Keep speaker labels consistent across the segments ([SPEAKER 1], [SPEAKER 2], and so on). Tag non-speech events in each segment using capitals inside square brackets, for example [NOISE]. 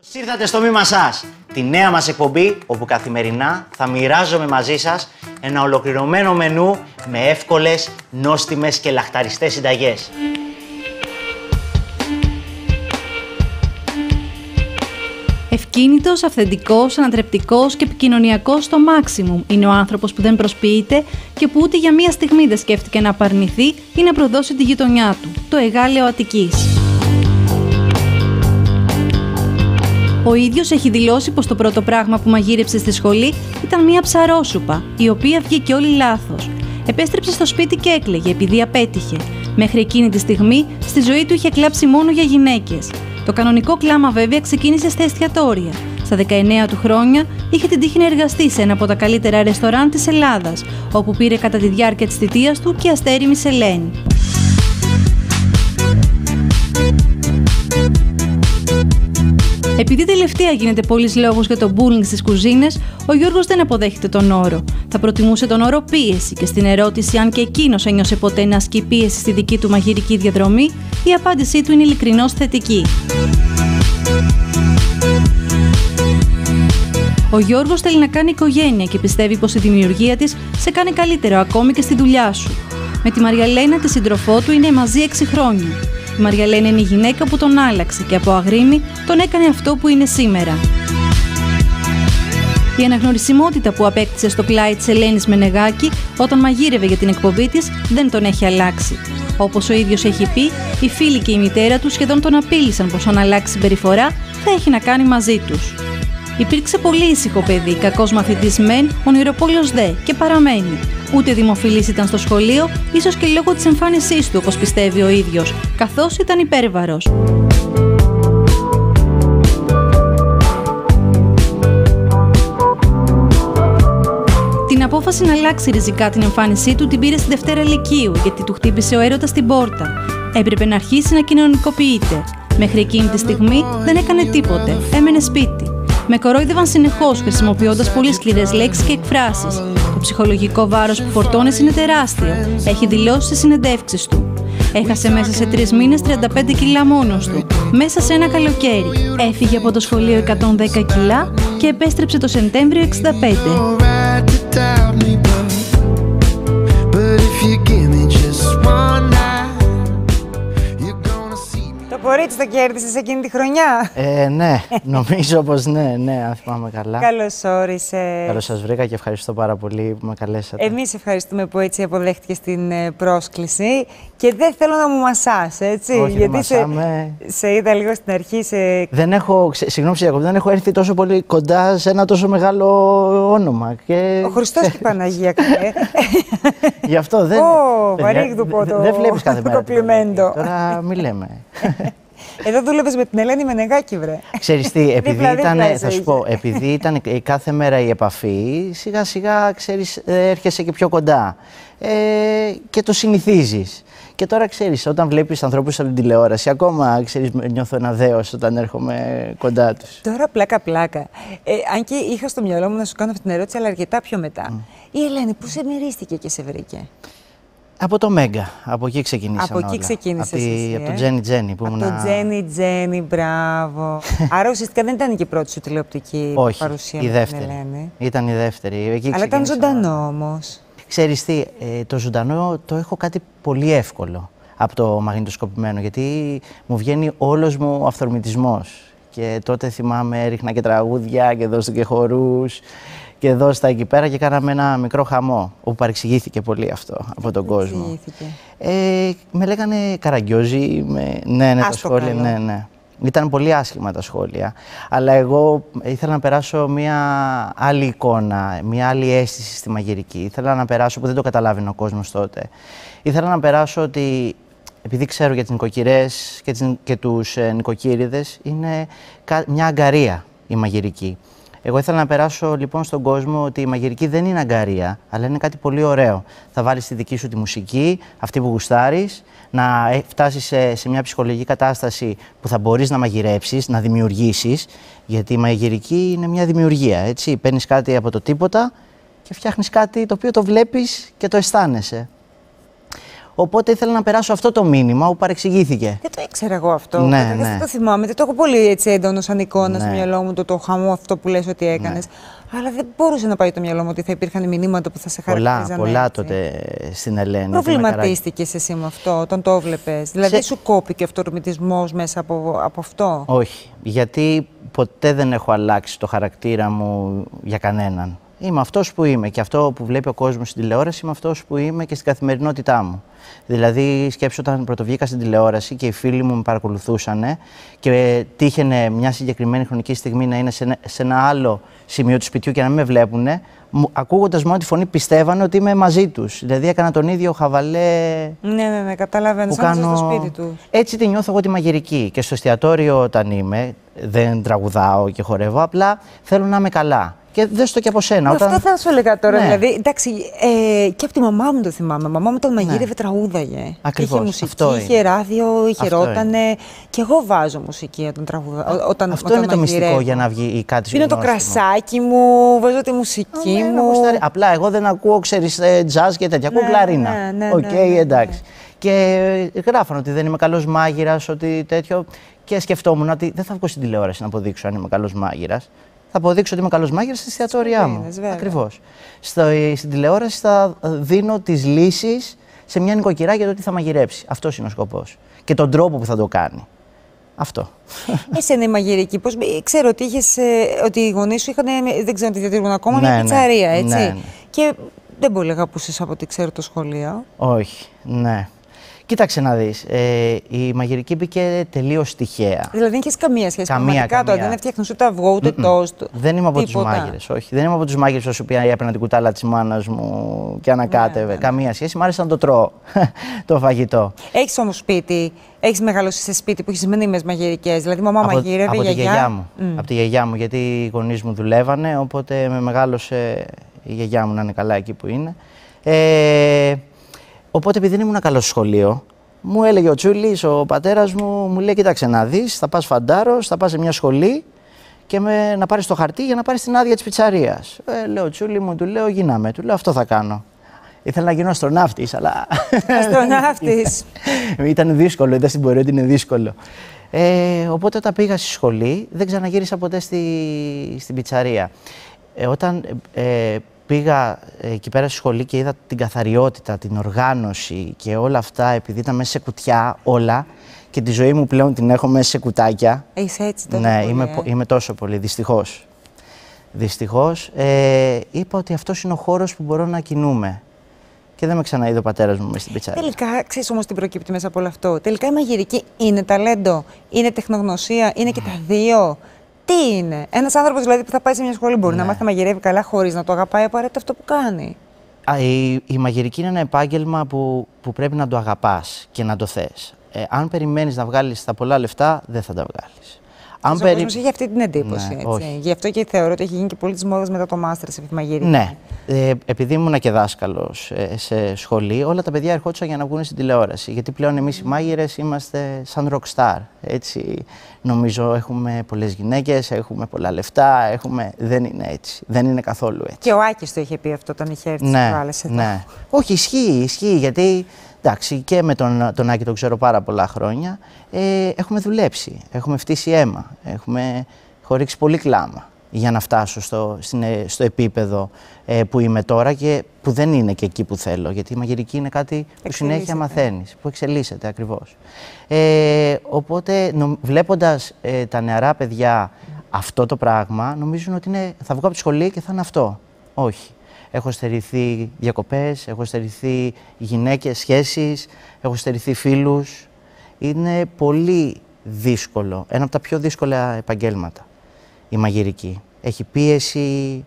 [SPEAKER 1] Καλώς ήρθατε στο Μήμα Σας, τη νέα μας εκπομπή όπου καθημερινά θα μοιράζομαι μαζί σας ένα ολοκληρωμένο μενού με εύκολες, νόστιμες και λαχταριστές συνταγές.
[SPEAKER 2] Ευκίνητος, αυθεντικός, ανατρεπτικός και επικοινωνιακός στο maximum είναι ο άνθρωπος που δεν προσποιείται και που ούτε για μία στιγμή δεν σκέφτηκε να απαρνηθεί ή να προδώσει τη γειτονιά του, το εγάλεο Αττικής. Ο ίδιος έχει δηλώσει πως το πρώτο πράγμα που μαγείρεψε στη σχολή ήταν μία ψαρόσουπα, η οποία βγήκε όλη λάθος. Επέστρεψε στο σπίτι και έκλαιγε επειδή απέτυχε. Μέχρι εκείνη τη στιγμή, στη ζωή του είχε κλάψει μόνο για γυναίκες. Το κανονικό κλάμα βέβαια ξεκίνησε στα εστιατόρια. Στα 19 του χρόνια είχε την τύχη να εργαστεί σε ένα από τα καλύτερα ρεστοράν της Ελλάδας, όπου πήρε κατά τη διάρκεια της θητείας του και αστέρι Μισελέν. Επειδή τελευταία γίνεται πολλής λόγος για το bullying στις κουζίνες, ο Γιώργος δεν αποδέχεται τον όρο. Θα προτιμούσε τον όρο πίεση και στην ερώτηση αν και εκείνος ένιωσε ποτέ να ασκεί πίεση στη δική του μαγειρική διαδρομή, η απάντησή του είναι ειλικρινώς θετική. Ο Γιώργος θέλει να κάνει οικογένεια και πιστεύει πως η δημιουργία της σε κάνει καλύτερο ακόμη και στη δουλειά σου. Με τη Μαριαλένα, τη σύντροφό του, είναι μαζί 6 χρόνια. Η Μαριαλένα είναι η γυναίκα που τον άλλαξε και από αγρίμη τον έκανε αυτό που είναι σήμερα. Η αναγνωρισιμότητα που απέκτησε στο πλάι της Ελένης Μενεγάκη όταν μαγείρευε για την εκπομπή της δεν τον έχει αλλάξει. Όπως ο ίδιος έχει πει, οι φίλοι και η μητέρα του σχεδόν τον απείλησαν πως αν αλλάξει συμπεριφορά θα έχει να κάνει μαζί τους. Υπήρξε πολύ ήσυχο παιδί, κακός μαθητής μεν, ονειροπόλιο δε και παραμένει. Ούτε δημοφιλής ήταν στο σχολείο, ίσως και λόγω της εμφάνισής του, όπως πιστεύει ο ίδιος, καθώς ήταν υπέρβαρος. Την απόφαση να αλλάξει ριζικά την εμφάνισή του την πήρε στη Δευτέρα Λυκείου, γιατί του χτύπησε ο έρωτας στην πόρτα. Έπρεπε να αρχίσει να κοινωνικοποιείται. Μέχρι εκείνη τη στιγμή δεν έκανε τίποτε, έμενε σπίτι. Με κορόιδευαν συνεχώς, χρησιμοποιώντας πολύ σκληρές λέξεις και εκφράσεις. Το ψυχολογικό βάρος που φορτώνεις είναι τεράστιο, έχει δηλώσεις στι συνεντεύξεις του. Έχασε μέσα σε τρεις μήνες 35 κιλά μόνος του, μέσα σε ένα καλοκαίρι. Έφυγε από το σχολείο 110 κιλά και επέστρεψε το Σεπτέμβριο 65.
[SPEAKER 3] Κορίτσι το κέρδισες εκείνη τη χρονιά;
[SPEAKER 1] Ε, ναι, νομίζω πως ναι, ναι, αν θυμάμαι καλά.
[SPEAKER 3] Καλώς όρισες.
[SPEAKER 1] Καλώς σας βρήκα και ευχαριστώ πάρα πολύ που με καλέσατε.
[SPEAKER 3] Εμείς ευχαριστούμε που έτσι αποδέχτηκες την ε, πρόσκληση. Και δεν θέλω να μου μασάς, έτσι.
[SPEAKER 1] Όχι,
[SPEAKER 3] γιατί
[SPEAKER 1] σε,
[SPEAKER 3] σε είδα λίγο στην αρχή. Σε...
[SPEAKER 1] Δεν έχω, συγγνώμη, δεν έχω έρθει τόσο πολύ κοντά σε ένα τόσο μεγάλο όνομα. Και...
[SPEAKER 3] Ο Χριστός και η Παναγία, καλέ.
[SPEAKER 1] Γι' αυτό δεν.
[SPEAKER 3] Ω, βαρύγδουπο το.
[SPEAKER 1] Δεν βλέπεις κάθε μέρα.
[SPEAKER 3] Τώρα
[SPEAKER 1] μη λέμε. [LAUGHS]
[SPEAKER 3] Εδώ δούλευες με την Ελένη Μενεγάκη, βρε.
[SPEAKER 1] Ξέρεις τι, [LAUGHS] επειδή ήταν, θα σου πω, επειδή ήταν κάθε μέρα η επαφή, σιγά σιγά, ξέρεις, ε, έρχεσαι και πιο κοντά. Ε, και το συνηθίζεις. Και τώρα ξέρεις, όταν βλέπεις ανθρώπους από την τηλεόραση, ακόμα ξέρεις, νιώθω ένα δέος όταν έρχομαι κοντά τους.
[SPEAKER 3] Τώρα πλάκα-πλάκα. Ε, αν και είχα στο μυαλό μου να σου κάνω αυτή την ερώτηση, αλλά αρκετά πιο μετά. Η Ελένη, πού σε μυρίστηκε και σε βρήκε;
[SPEAKER 1] Από το Μέγκα. Από εκεί ξεκινήσαμε.
[SPEAKER 3] Από εκεί ξεκίνησες. Από,
[SPEAKER 1] τη, από το Τζένι Τζένι που ήμουν.
[SPEAKER 3] Από το Τζένι Τζένι, μπράβο. [LAUGHS] Άρα ουσιαστικά δεν ήταν και η πρώτη σου τηλεοπτική
[SPEAKER 1] Όχι,
[SPEAKER 3] παρουσία
[SPEAKER 1] η δεύτερη.
[SPEAKER 3] την Ελένη.
[SPEAKER 1] Ήταν η δεύτερη. Εκεί
[SPEAKER 3] Αλλά ήταν ζωντανό όμως.
[SPEAKER 1] Ξέρεις τι, ε, το ζωντανό το έχω κάτι πολύ εύκολο από το μαγνητοσκοπημένο, γιατί μου βγαίνει όλος μου ο αυθορμητισμός. Και τότε θυμάμαι έριχνα και τραγούδια και δώστε και χορούς και δώστα εκεί πέρα και κάναμε ένα μικρό χαμό, όπου παρεξηγήθηκε πολύ αυτό από τον κόσμο. Ε, με λέγανε καραγκιόζη, με... ναι, ναι, τα σχόλια, ναι, ναι. Ήταν πολύ άσχημα τα σχόλια, αλλά εγώ ήθελα να περάσω μια άλλη εικόνα, μια άλλη αίσθηση στη μαγειρική. Ήθελα να περάσω, που δεν το καταλάβει ο κόσμος τότε, ήθελα να περάσω ότι επειδή ξέρω για τις νοικοκυρές και, τις, και τους ε, νοικοκύριδες, είναι μια αγκαρία η μαγειρική. Εγώ ήθελα να περάσω λοιπόν στον κόσμο ότι η μαγειρική δεν είναι αγκαρία, αλλά είναι κάτι πολύ ωραίο. Θα βάλεις τη δική σου τη μουσική, αυτή που γουστάρεις, να ε, φτάσεις σε, σε μια ψυχολογική κατάσταση που θα μπορείς να μαγειρέψεις, να δημιουργήσεις. Γιατί η μαγειρική είναι μια δημιουργία. Έτσι. Παίρνεις κάτι από το τίποτα και φτιάχνεις κάτι το οποίο το βλέπεις και το αισθάνεσαι. Οπότε ήθελα να περάσω αυτό το μήνυμα που παρεξηγήθηκε.
[SPEAKER 3] Δεν το ήξερα εγώ αυτό.
[SPEAKER 1] Ναι,
[SPEAKER 3] Καταρχάς
[SPEAKER 1] ναι.
[SPEAKER 3] Δεν το θυμάμαι. Δεν το έχω πολύ έτσι έντονο σαν εικόνα στο
[SPEAKER 1] Ναι.
[SPEAKER 3] μυαλό μου το, το χαμό αυτό που λες ότι έκανες. Αλλά δεν μπορούσε να πάει το μυαλό μου ότι θα υπήρχαν μηνύματα που θα σε
[SPEAKER 1] Πολλά,
[SPEAKER 3] χαρακτήριζαν.
[SPEAKER 1] πολλά
[SPEAKER 3] έτσι.
[SPEAKER 1] τότε στην Ελένη.
[SPEAKER 3] Προβληματίστηκες εσύ με αυτό όταν το έβλεπες. Δηλαδή
[SPEAKER 1] Σε-
[SPEAKER 3] σου κόπηκε ο αυτορμητισμό μέσα από, από αυτό;
[SPEAKER 1] Όχι, γιατί ποτέ δεν έχω αλλάξει το χαρακτήρα μου για κανέναν. Είμαι αυτός που είμαι και αυτό που βλέπει ο κόσμος στην τηλεόραση είμαι αυτός που είμαι και στην καθημερινότητά μου. Δηλαδή σκέψου όταν πρωτοβγήκα στην τηλεόραση και οι φίλοι μου με παρακολουθούσαν και τύχαινε μια συγκεκριμένη χρονική στιγμή να είναι σε ένα, σε ένα άλλο σημείο του σπιτιού και να μην με βλέπουν, ακούγοντας μόνο τη φωνή πιστεύανε ότι είμαι μαζί τους. Δηλαδή έκανα τον ίδιο χαβαλέ
[SPEAKER 3] Ναι, ναι, ναι, καταλαβαίνω.
[SPEAKER 1] που
[SPEAKER 3] Σαν να
[SPEAKER 1] κάνω.
[SPEAKER 3] είσαι στο σπίτι τους.
[SPEAKER 1] Έτσι τη νιώθω εγώ τη μαγειρική. Και στο εστιατόριο όταν είμαι, δεν τραγουδάω και χορεύω, απλά θέλω να είμαι καλά. Και δες το και από σένα.
[SPEAKER 3] Αυτό θα σου έλεγα τώρα.
[SPEAKER 1] Ναι.
[SPEAKER 3] Δηλαδή, εντάξει, ε, και από τη μαμά μου το θυμάμαι. Η μαμά μου τον μαγείρευε, τραγούδαγε.
[SPEAKER 1] Ακριβώς,
[SPEAKER 3] Είχε μουσική,
[SPEAKER 1] αυτό
[SPEAKER 3] είχε
[SPEAKER 1] είναι.
[SPEAKER 3] ράδιο, είχε
[SPEAKER 1] Αυτό
[SPEAKER 3] ρότανε. Και εγώ βάζω μουσική όταν τραγουδάω. Όταν,
[SPEAKER 1] Αυτό
[SPEAKER 3] όταν
[SPEAKER 1] είναι το μυστικό
[SPEAKER 3] μαγειρεύω.
[SPEAKER 1] για να βγει κάτι
[SPEAKER 3] Πίνω το
[SPEAKER 1] νόστιμο.
[SPEAKER 3] κρασάκι μου, βάζω τη μουσική
[SPEAKER 1] Ναι, να
[SPEAKER 3] μου.
[SPEAKER 1] γουστάρει. Απλά εγώ δεν ακούω, ξέρεις, ε, jazz και τέτοια. Ακούω
[SPEAKER 3] Ναι,
[SPEAKER 1] κλαρίνα.
[SPEAKER 3] ναι, ναι,
[SPEAKER 1] Οκ,
[SPEAKER 3] ναι, ναι, ναι.
[SPEAKER 1] εντάξει. Και γράφανε ότι δεν είμαι καλός μάγειρας, ότι τέτοιο. Και σκεφτόμουν ότι δεν θα βγω στην τηλεόραση να αποδείξω αν είμαι καλός μάγειρας. Θα αποδείξω ότι είμαι καλός μάγειρας στη εστιατόρια μου.
[SPEAKER 3] Σκοτεινές, βέβαια.
[SPEAKER 1] Ακριβώς. Στο, στην τηλεόραση θα δίνω τις λύσεις σε μια νοικοκυρά για το τι θα μαγειρέψει. Αυτός είναι ο σκοπός. Και τον τρόπο που θα το κάνει. Αυτό. [LAUGHS]
[SPEAKER 3] Εσένα η μαγειρική, πώς, μπή- ξέρω ότι, είχες, ε, ότι οι γονείς σου είχαν, ε, δεν ξέρω αν τη διατηρούν ακόμα,
[SPEAKER 1] Ναι,
[SPEAKER 3] μια
[SPEAKER 1] ναι.
[SPEAKER 3] πιτσαρία, έτσι.
[SPEAKER 1] Ναι, ναι.
[SPEAKER 3] Και δεν πολύ αγαπούσες από ό,τι ξέρω το σχολείο.
[SPEAKER 1] Όχι, ναι. Κοίταξε να δεις, ε, η μαγειρική μπήκε τελείως τυχαία.
[SPEAKER 3] Δηλαδή δεν είχες καμία σχέση
[SPEAKER 1] Καμία,
[SPEAKER 3] πραγματικά τώρα.
[SPEAKER 1] καμία.
[SPEAKER 3] Δεν έφτιαχνες ούτε αυγό, ούτε τόστ.
[SPEAKER 1] Δεν είμαι από τους
[SPEAKER 3] τίποτα.
[SPEAKER 1] μάγειρες, όχι. Δεν είμαι από τους μάγειρες όσο οποία έπαιρνα την κουτάλα της μάνας μου και ανακάτευε.
[SPEAKER 3] Ναι, ναι, ναι.
[SPEAKER 1] Καμία σχέση. Μ' άρεσε να το τρώω [LAUGHS] το φαγητό.
[SPEAKER 3] Έχεις όμως σπίτι, έχεις μεγαλώσει σε σπίτι που έχεις μνήμε μαγειρικές. Δηλαδή, μαμά μαγείρευε,
[SPEAKER 1] από τη
[SPEAKER 3] γιαγιά.
[SPEAKER 1] γιαγιά μου.
[SPEAKER 3] Μμ.
[SPEAKER 1] Από τη γιαγιά μου, γιατί οι γονείς μου δουλεύανε, οπότε με μεγάλωσε η γιαγιά μου να είναι καλά εκεί που είναι. Ε, οπότε επειδή δεν ήμουν καλό στο σχολείο, μου έλεγε ο Τσούλης, ο πατέρας μου, μου λέει: Κοίταξε να δεις, θα πας φαντάρος, θα πας σε μια σχολή και με, να πάρεις το χαρτί για να πάρεις την άδεια της πιτσαρίας. Ε, λέω Τσούλη μου, του λέω: Γίναμε, του λέω: Αυτό θα κάνω. Ήθελα να γίνω αστροναύτης, αλλά. [LAUGHS]
[SPEAKER 3] Αστροναύτης.
[SPEAKER 1] Ήταν δύσκολο, είδα στην πορεία ότι είναι δύσκολο. Ε, οπότε όταν πήγα στη σχολή, δεν ξαναγύρισα ποτέ στη, στην πιτσαρία. Ε, όταν ε, πήγα ε, εκεί πέρα στη σχολή και είδα την καθαριότητα, την οργάνωση και όλα αυτά, επειδή ήταν μέσα σε κουτιά όλα και τη ζωή μου πλέον την έχω μέσα σε κουτάκια.
[SPEAKER 3] Είσαι έτσι τόσο
[SPEAKER 1] ναι,
[SPEAKER 3] πολύ,
[SPEAKER 1] είμαι,
[SPEAKER 3] ε.
[SPEAKER 1] πο- είμαι τόσο πολύ, δυστυχώς. Δυστυχώς, ε, είπα ότι αυτός είναι ο χώρος που μπορώ να κινούμε. Και δεν με ξαναείδε ο πατέρας μου μέσα στην πιτσαρία.
[SPEAKER 3] Τελικά, ξέρεις όμως τι προκύπτει μέσα από όλο αυτό. Τελικά η μαγειρική είναι ταλέντο, είναι τεχνογνωσία, είναι και τα δύο. Τι είναι; Ένας άνθρωπος δηλαδή που θα πάει σε μια σχολή μπορεί να
[SPEAKER 1] Ναι.
[SPEAKER 3] μάθει να μαγειρεύει καλά χωρίς να το αγαπάει απαραίτητα αυτό που κάνει;
[SPEAKER 1] Α, η, η μαγειρική είναι ένα επάγγελμα που, που πρέπει να το αγαπάς και να το θες. Ε, αν περιμένεις να βγάλεις τα πολλά λεφτά, δεν θα τα βγάλεις. Αν
[SPEAKER 3] Ο
[SPEAKER 1] περι-
[SPEAKER 3] κόσμος έχει αυτή την εντύπωση.
[SPEAKER 1] Ναι,
[SPEAKER 3] έτσι.
[SPEAKER 1] όχι.
[SPEAKER 3] Γι' αυτό και θεωρώ ότι έχει γίνει και πολύ της μόδας μετά το μάστερ σε μαγειρική.
[SPEAKER 1] Ναι. Ε, επειδή ήμουν και δάσκαλος ε, σε σχολή, όλα τα παιδιά ερχόντουσαν για να βγουν στην τηλεόραση. Γιατί πλέον εμείς οι μάγειρες είμαστε σαν rockstar. Έτσι, νομίζω έχουμε πολλές γυναίκες, έχουμε πολλά λεφτά. Έχουμε... Δεν είναι έτσι. Δεν είναι καθόλου έτσι.
[SPEAKER 3] Και ο Άκης το είχε πει αυτό όταν είχε έρθει
[SPEAKER 1] ναι,
[SPEAKER 3] στις προάλλες εδώ.
[SPEAKER 1] ναι. Όχι, ισχύει, ισχύει. Γιατί εντάξει, και με τον, τον Άκη τον ξέρω πάρα πολλά χρόνια. Ε, έχουμε δουλέψει, έχουμε φτύσει αίμα, έχουμε χωρίξει πολύ κλάμα για να φτάσω στο, στην, ε, στο επίπεδο ε, που είμαι τώρα και που δεν είναι και εκεί που θέλω. Γιατί η μαγειρική είναι κάτι που συνέχεια
[SPEAKER 3] Εξελίσσεται.
[SPEAKER 1] μαθαίνεις, που εξελίσσεται ακριβώς. Ε, οπότε νομ, βλέποντας ε, τα νεαρά παιδιά αυτό το πράγμα, νομίζουν ότι είναι, θα βγω από τη σχολή και θα είναι αυτό. Όχι. Έχω στερηθεί διακοπές, έχω στερηθεί γυναίκες, σχέσεις, έχω στερηθεί φίλους. Είναι πολύ δύσκολο, ένα από τα πιο δύσκολα επαγγέλματα η μαγειρική. Έχει πίεση,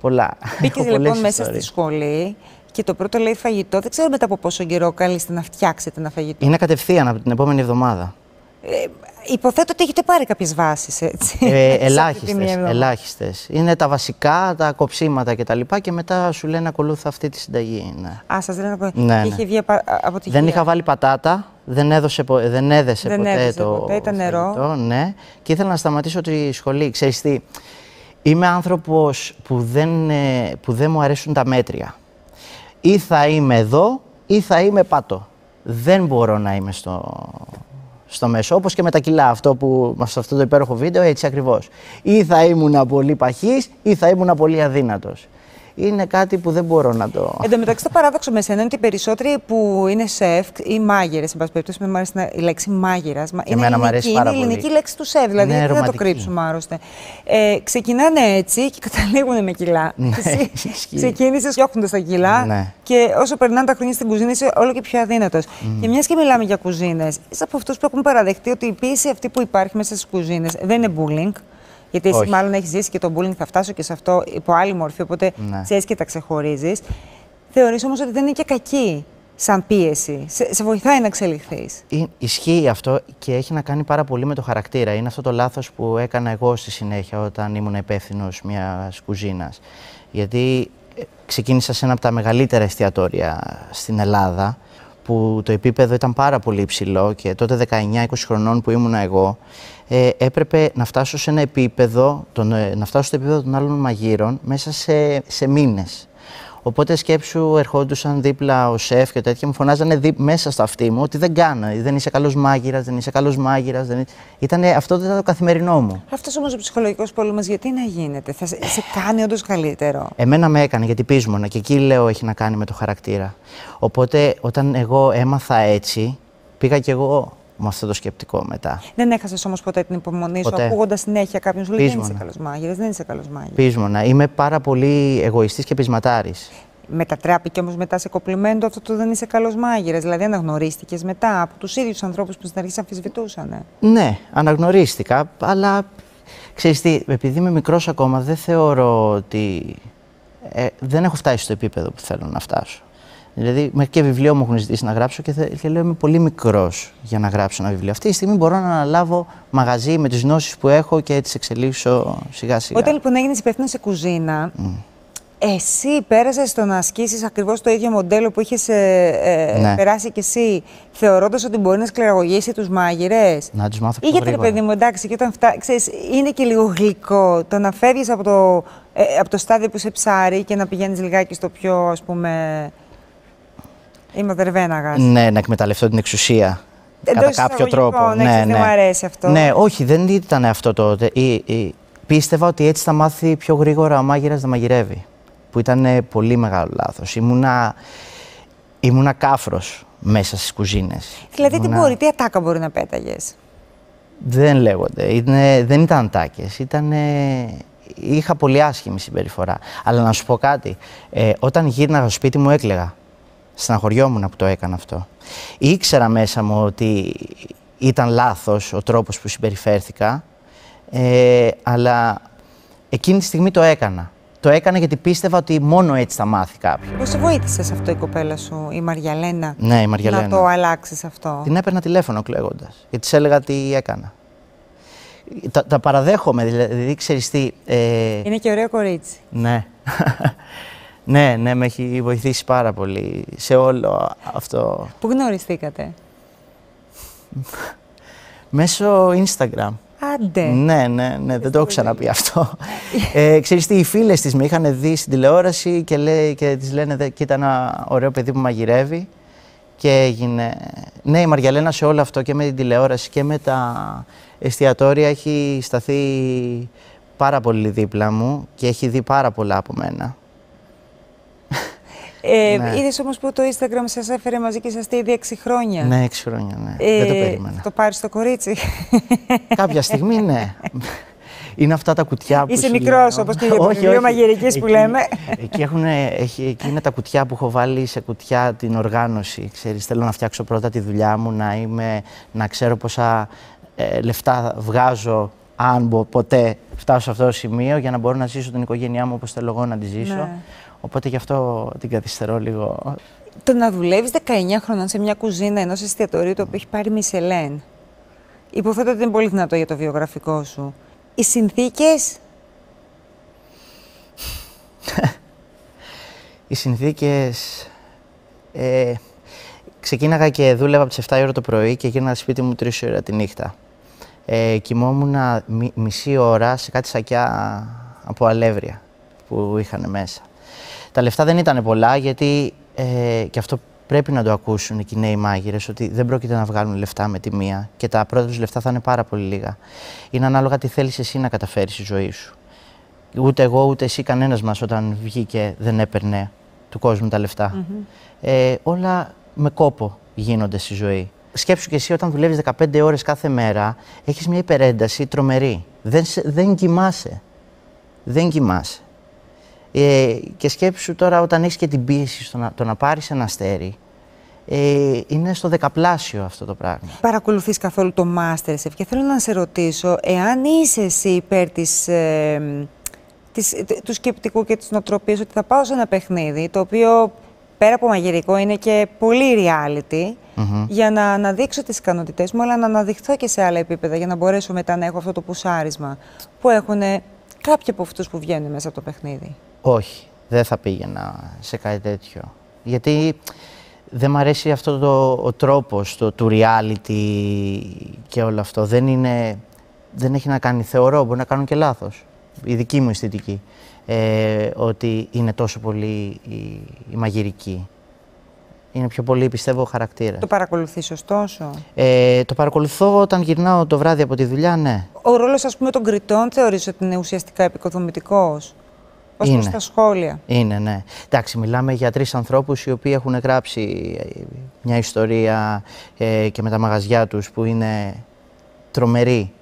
[SPEAKER 1] πολλά.
[SPEAKER 3] Μπήκες
[SPEAKER 1] Έχω πολλές
[SPEAKER 3] λοιπόν μέσα στη
[SPEAKER 1] ιστορίες.
[SPEAKER 3] σχολή και το πρώτο λέει φαγητό. Δεν ξέρω μετά από πόσο καιρό καλείστε να φτιάξετε ένα φαγητό.
[SPEAKER 1] Είναι κατευθείαν από την επόμενη εβδομάδα.
[SPEAKER 3] Ε, υποθέτω ότι έχετε πάρει κάποιες βάσεις, έτσι.
[SPEAKER 1] Ε, [LAUGHS]
[SPEAKER 3] Σε αυτή τη μία
[SPEAKER 1] ελάχιστες,
[SPEAKER 3] εβδομάδα.
[SPEAKER 1] ελάχιστες. Είναι τα βασικά, τα κοψίματα κτλ. Και, τα λοιπά και μετά σου λένε ακολούθα αυτή τη συνταγή. Ναι.
[SPEAKER 3] Α, σας λένε από...
[SPEAKER 1] Ναι,
[SPEAKER 3] και
[SPEAKER 1] ναι.
[SPEAKER 3] είχε βγει απα... αποτυχία.
[SPEAKER 1] Δεν είχα βάλει πατάτα, δεν, έδωσε, πο- δεν έδεσε
[SPEAKER 3] Δεν
[SPEAKER 1] ποτέ
[SPEAKER 3] έδεσε
[SPEAKER 1] το
[SPEAKER 3] ποτέ, ήταν νερό.
[SPEAKER 1] φαγητό, ναι. Και ήθελα να σταματήσω τη σχολή. Ξέρεις τι, είμαι άνθρωπος που δεν, ε, που δεν μου αρέσουν τα μέτρια. Ή θα είμαι εδώ ή θα είμαι πάτο. Δεν μπορώ να είμαι στο, στο μέσο. Όπως και με τα κιλά, αυτό που, σε αυτό το υπέροχο βίντεο, έτσι ακριβώς. Ή θα ήμουν πολύ παχής ή θα ήμουν πολύ αδύνατος είναι κάτι που δεν μπορώ να το.
[SPEAKER 3] Εν τω μεταξύ, το παράδοξο με σένα είναι ότι οι περισσότεροι που είναι σεφ ή μάγειρες, εν πάση περιπτώσει, με αρέσει η λέξη μάγειρας.
[SPEAKER 1] Είναι, ελληνική,
[SPEAKER 3] είναι η ελληνική λέξη του σεφ, δηλαδή ναι, δεν θα το κρύψουμε άρρωστε. Ε, ξεκινάνε έτσι και καταλήγουν με κιλά. Ναι, [LAUGHS] Ξεκίνησες διώχνοντα τα κιλά ναι. και όσο περνάνε τα χρόνια στην κουζίνα είσαι όλο και πιο αδύνατος. Mm. Και μιας και μιλάμε για κουζίνες, είσαι από αυτούς που έχουν παραδεχτεί ότι η πίεση αυτή που υπάρχει μέσα στις κουζίνες δεν είναι bullying. Γιατί εσύ μάλλον έχεις ζήσει και το bullying, θα φτάσω και σε αυτό υπό άλλη μορφή, οπότε ναι. ξέρεις και τα ξεχωρίζεις. Θεωρείς όμως ότι δεν είναι και κακή σαν πίεση. Σε, σε βοηθάει να εξελιχθείς.
[SPEAKER 1] Ισχύει αυτό και έχει να κάνει πάρα πολύ με το χαρακτήρα. Είναι αυτό το λάθος που έκανα εγώ στη συνέχεια όταν ήμουν υπεύθυνος μιας κουζίνας. Γιατί ε, ξεκίνησα σε ένα από τα μεγαλύτερα εστιατόρια στην Ελλάδα που το επίπεδο ήταν πάρα πολύ υψηλό και τότε 19-20 χρονών που ήμουν εγώ ε, έπρεπε να φτάσω σε ένα επίπεδο, τον, ε, να φτάσω στο επίπεδο των άλλων μαγείρων μέσα σε, σε μήνες. Οπότε σκέψου, ερχόντουσαν δίπλα ο σεφ και τέτοια, μου φωνάζανε δι... μέσα στο αυτί μου ότι δεν κάνω, δεν είσαι καλός μάγειρας, δεν είσαι καλός μάγειρας. Δεν... Ήτανε, αυτό δεν ήταν το καθημερινό μου.
[SPEAKER 3] Αυτός όμως ο ψυχολογικός πόλεμος, γιατί να γίνεται, θα σε, σε κάνει όντως καλύτερο;
[SPEAKER 1] Εμένα με έκανε γιατί πείσμονα και εκεί λέω έχει να κάνει με το χαρακτήρα. Οπότε όταν εγώ έμαθα έτσι, πήγα κι εγώ με αυτό το σκεπτικό μετά.
[SPEAKER 3] Δεν έχασες όμως ποτέ την υπομονή σου, ακούγοντας συνέχεια κάποιον σου λέει: Δεν είσαι καλό μάγειρα, δεν είσαι καλό μάγειρα.
[SPEAKER 1] Πείσμονα. Είμαι πάρα πολύ εγωιστής και πεισματάρης.
[SPEAKER 3] Μετατράπηκε όμως μετά σε κοπλιμέντο αυτό το δεν είσαι καλό μάγειρα. Δηλαδή, αναγνωρίστηκες μετά από τους ίδιους ανθρώπους που στην αρχή αμφισβητούσαν.
[SPEAKER 1] Ναι, αναγνωρίστηκα, αλλά ξέρεις τι, επειδή είμαι μικρός ακόμα, δεν θεωρώ ότι. Ε, δεν έχω φτάσει στο επίπεδο που θέλω να φτάσω. Δηλαδή, μέχρι και βιβλίο μου έχουν ζητήσει να γράψω και, θε, και λέω είμαι πολύ μικρός για να γράψω ένα βιβλίο. Αυτή τη στιγμή μπορώ να αναλάβω μαγαζί με τις γνώσεις που έχω και τις εξελίξω σιγά σιγά.
[SPEAKER 3] Όταν λοιπόν έγινες υπεύθυνος σε κουζίνα, mm. εσύ πέρασες στο να ασκήσεις ακριβώς το ίδιο μοντέλο που είχες ε, ε, ναι. περάσει κι εσύ, θεωρώντας ότι μπορεί να σκληραγωγήσει τους μάγειρες;
[SPEAKER 1] Να τους μάθω πιο
[SPEAKER 3] Ή γιατί, ρε παιδί μου, εντάξει, και όταν φτάσει, είναι και λίγο γλυκό το να φεύγεις από, το, ε, από το στάδιο που σε ψάρι και να πηγαίνεις λιγάκι στο πιο, ας πούμε. Είμαι δερβέναγα.
[SPEAKER 1] Ναι, να εκμεταλλευτώ την εξουσία. κατά κάποιο τρόπο.
[SPEAKER 3] Ναι, ναι, ναι. Δεν μου αρέσει αυτό.
[SPEAKER 1] Ναι, όχι, δεν ήταν αυτό τότε. πίστευα ότι έτσι θα μάθει πιο γρήγορα ο μάγειρας να μαγειρεύει. Που ήταν πολύ μεγάλο λάθος. Ήμουνα, ήμουνα κάφρος μέσα στις κουζίνες.
[SPEAKER 3] Δηλαδή, ήμουνα... τι μπορεί, τι ατάκα μπορεί να πέταγες;
[SPEAKER 1] Δεν λέγονται. Είναι, δεν ήταν ατάκες. Ήταν. Είχα πολύ άσχημη συμπεριφορά. Αλλά να σου πω κάτι. Ε, όταν γύρναγα στο σπίτι μου έκλεγα στεναχωριόμουν που το έκανα αυτό. Ήξερα μέσα μου ότι ήταν λάθος ο τρόπος που συμπεριφέρθηκα, ε, αλλά εκείνη τη στιγμή το έκανα. Το έκανα γιατί πίστευα ότι μόνο έτσι θα μάθει κάποιος.
[SPEAKER 3] Πώς σε βοήθησε αυτό η κοπέλα σου, η Μαριαλένα,
[SPEAKER 1] ναι, η Μαριαλένα.
[SPEAKER 3] να το αλλάξεις αυτό;
[SPEAKER 1] Την έπαιρνα τηλέφωνο κλαίγοντας. Γιατί της έλεγα τι έκανα. Τα, τα παραδέχομαι, δηλαδή ξέρεις τι. Ε...
[SPEAKER 3] Είναι και ωραίο κορίτσι.
[SPEAKER 1] Ναι. Ναι, ναι, με έχει βοηθήσει πάρα πολύ σε όλο αυτό.
[SPEAKER 3] Πού γνωριστήκατε;
[SPEAKER 1] Μέσω Instagram.
[SPEAKER 3] Άντε.
[SPEAKER 1] Ναι, ναι, ναι, δεν το έχω ξαναπεί αυτό. ε, ξέρεις τι, οι φίλες της με είχαν δει στην τηλεόραση και, λέει, και τις λένε κοίτα ένα ωραίο παιδί που μαγειρεύει και έγινε... Ναι, η Μαριαλένα σε όλο αυτό και με την τηλεόραση και με τα εστιατόρια έχει σταθεί πάρα πολύ δίπλα μου και έχει δει πάρα πολλά από μένα.
[SPEAKER 3] Ε, ναι. Είδες όμως που το Instagram σας έφερε μαζί και σας ήδη 6 χρόνια;
[SPEAKER 1] Ναι, 6 χρόνια, ναι. Ε, Δεν το περίμενα.
[SPEAKER 3] Το πάρεις στο κορίτσι;
[SPEAKER 1] Κάποια στιγμή, ναι. Είναι αυτά τα κουτιά που.
[SPEAKER 3] Είσαι μικρός, όπως και για το βιβλίο μαγειρικής που λέμε.
[SPEAKER 1] Εκεί, έχουν, έχει, εκεί είναι τα κουτιά που έχω βάλει σε κουτιά την οργάνωση. Ξέρεις, θέλω να φτιάξω πρώτα τη δουλειά μου, να, είμαι, να ξέρω πόσα ε, λεφτά βγάζω, αν ποτέ φτάσω σε αυτό το σημείο, για να μπορώ να ζήσω την οικογένειά μου όπως θέλω εγώ να τη ζήσω. Ναι. Οπότε γι' αυτό την καθυστερώ λίγο.
[SPEAKER 3] Το να δουλεύεις 19 χρόνια σε μια κουζίνα ενός εστιατορίου το οποίο έχει πάρει Μισελέν. Υποθέτω ότι είναι πολύ δυνατό για το βιογραφικό σου. Οι συνθήκες; [LAUGHS]
[SPEAKER 1] Οι συνθήκες. Ε, ξεκίναγα και δούλευα από τις 7 ώρα το πρωί και γίναγα σπίτι μου 3 ώρα τη νύχτα. Ε, κοιμόμουν μισή ώρα σε κάτι σακιά από αλεύρια που είχαν μέσα. Τα λεφτά δεν ήταν πολλά γιατί ε, και αυτό πρέπει να το ακούσουν οι νέοι μάγειρες ότι δεν πρόκειται να βγάλουν λεφτά με τη μία και τα πρώτα τους λεφτά θα είναι πάρα πολύ λίγα. Είναι ανάλογα τι θέλεις εσύ να καταφέρεις στη ζωή σου. Ούτε εγώ ούτε εσύ, κανένας μας όταν βγήκε δεν έπαιρνε του κόσμου τα λεφτά. ε, όλα με κόπο γίνονται στη ζωή. Σκέψου και εσύ όταν δουλεύεις 15 ώρες κάθε μέρα, έχεις μια υπερένταση τρομερή. Δεν, δεν κοιμάσαι. Δεν κοιμάσαι. Ε, και σκέψου τώρα όταν έχεις και την πίεση στο να, το να πάρεις ένα αστέρι, ε, είναι στο δεκαπλάσιο αυτό το πράγμα.
[SPEAKER 3] Παρακολουθείς καθόλου το Masterchef και θέλω να σε ρωτήσω, εάν είσαι εσύ υπέρ της, ε, της, του σκεπτικού και της νοοτροπίας ότι θα πάω σε ένα παιχνίδι, το οποίο πέρα από μαγειρικό είναι και πολύ reality, για να αναδείξω τις ικανότητές μου, αλλά να αναδειχθώ και σε άλλα επίπεδα, για να μπορέσω μετά να έχω αυτό το πουσάρισμα που έχουν κάποιοι από αυτούς που βγαίνουν μέσα από το παιχνίδι.
[SPEAKER 1] Όχι, δεν θα πήγαινα σε κάτι τέτοιο. Γιατί δεν μου αρέσει αυτό το, ο τρόπος το, του reality και όλο αυτό. Δεν, είναι, δεν έχει να κάνει, θεωρώ, μπορεί να κάνουν και λάθος. Η δική μου αισθητική. Ε, ότι είναι τόσο πολύ η, η μαγειρική. Είναι πιο πολύ, πιστεύω, χαρακτήρας.
[SPEAKER 3] Το παρακολουθείς ωστόσο;
[SPEAKER 1] Ε, το παρακολουθώ όταν γυρνάω το βράδυ από τη δουλειά, ναι.
[SPEAKER 3] Ο ρόλος, ας πούμε, των κριτών θεωρείς ότι είναι ουσιαστικά επικοδομητικός; Ω προς τα σχόλια.
[SPEAKER 1] Είναι, ναι. Εντάξει, μιλάμε για τρεις ανθρώπους οι οποίοι έχουν γράψει ε, μια ιστορία ε, και με τα μαγαζιά τους που είναι τρομεροί,